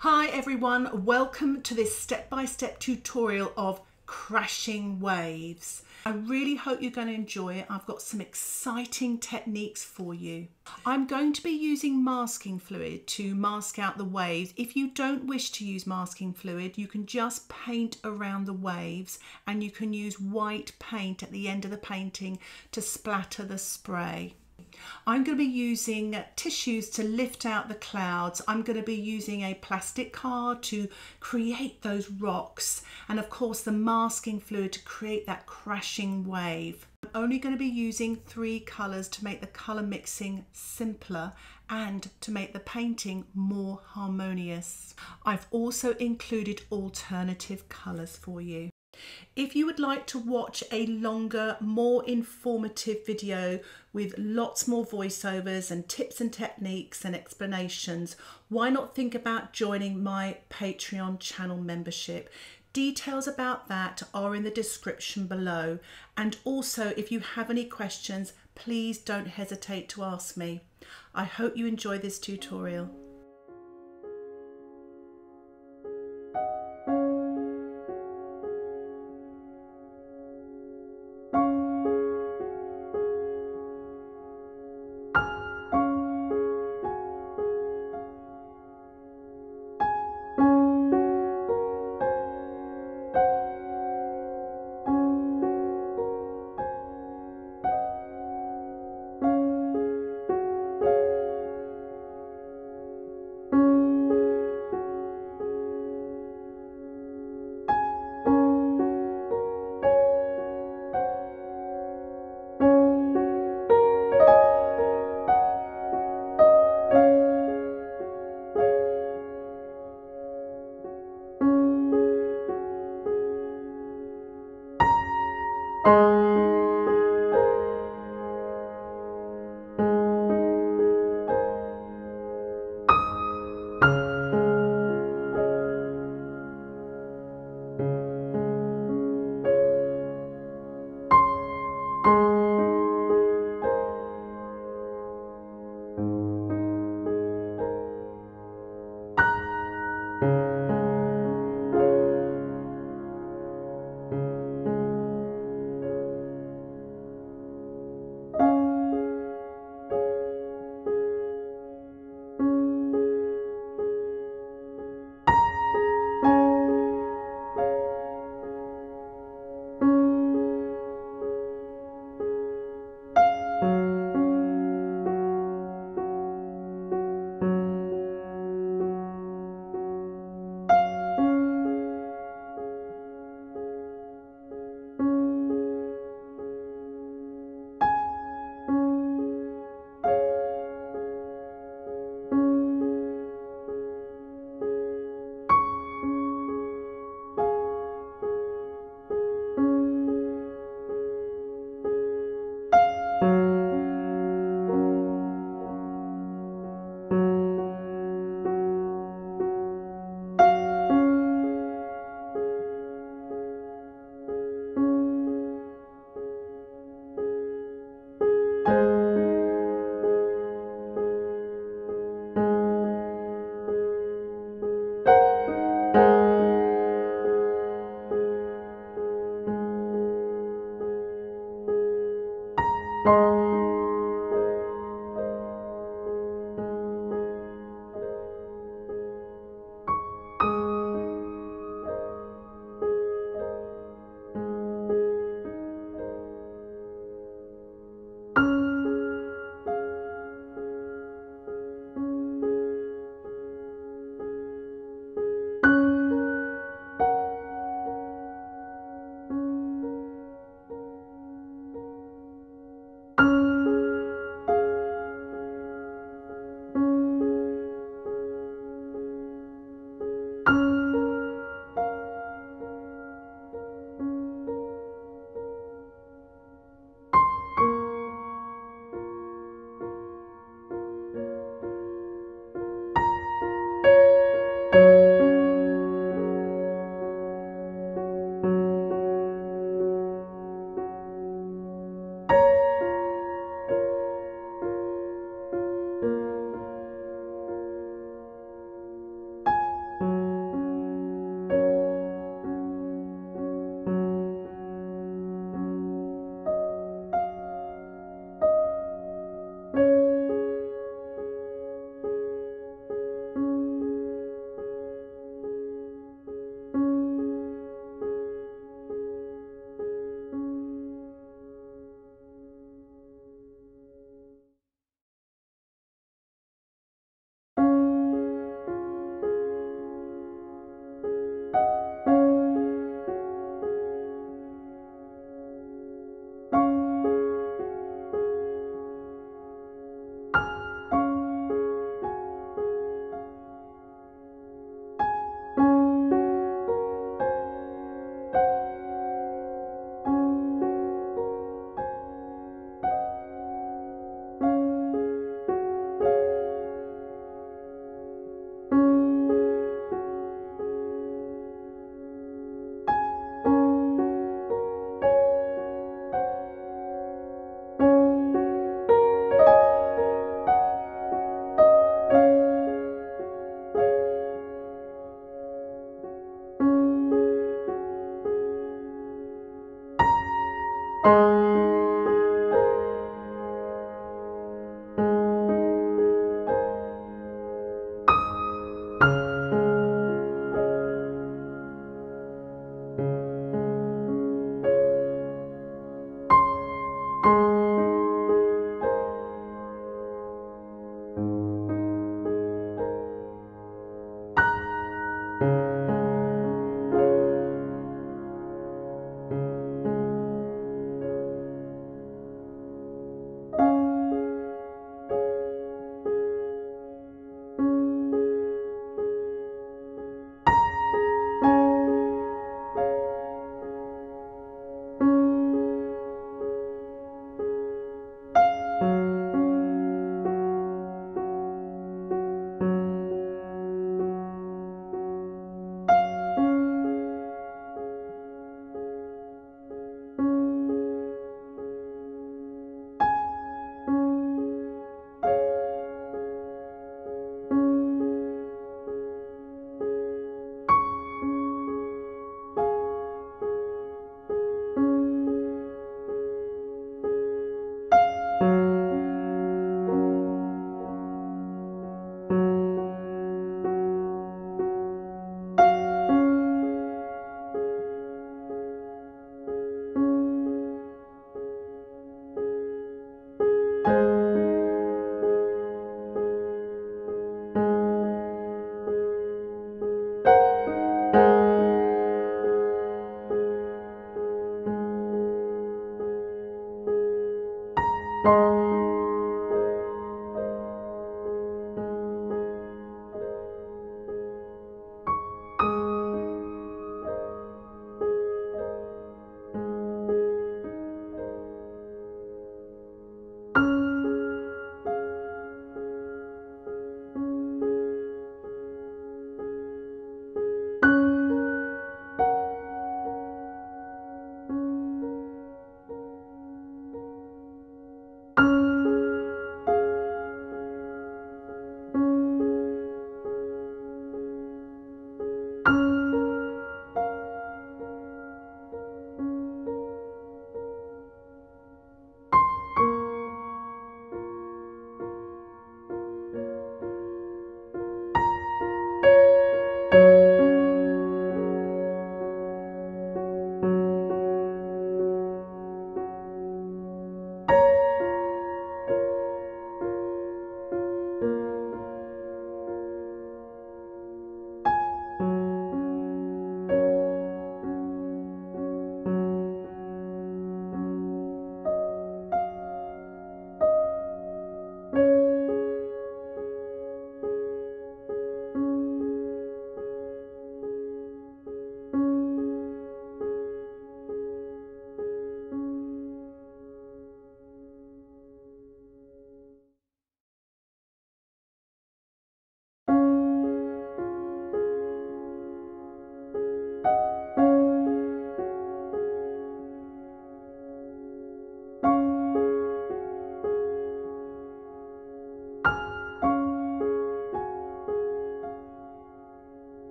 Hi everyone, welcome to this step-by-step tutorial of crashing waves. I really hope you're going to enjoy it. I've got some exciting techniques for you. I'm going to be using masking fluid to mask out the waves. If you don't wish to use masking fluid, you can just paint around the waves and you can use white paint at the end of the painting to splatter the spray. I'm going to be using tissues to lift out the clouds. I'm going to be using a plastic card to create those rocks and of course the masking fluid to create that crashing wave. I'm only going to be using three colours to make the colour mixing simpler and to make the painting more harmonious. I've also included alternative colours for you. If you would like to watch a longer, more informative video with lots more voiceovers and tips and techniques and explanations, why not think about joining my Patreon channel membership? Details about that are in the description below. And also, if you have any questions, please don't hesitate to ask me. I hope you enjoy this tutorial.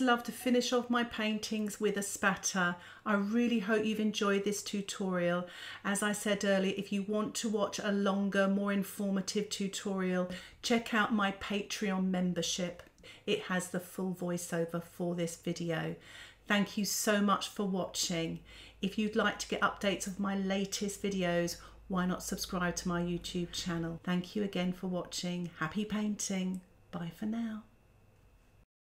Love to finish off my paintings with a spatter. I really hope you've enjoyed this tutorial. As I said earlier, if you want to watch a longer, more informative tutorial, check out my Patreon membership. It has the full voiceover for this video. Thank you so much for watching. If you'd like to get updates of my latest videos, why not subscribe to my YouTube channel? Thank you again for watching. Happy painting. Bye for now.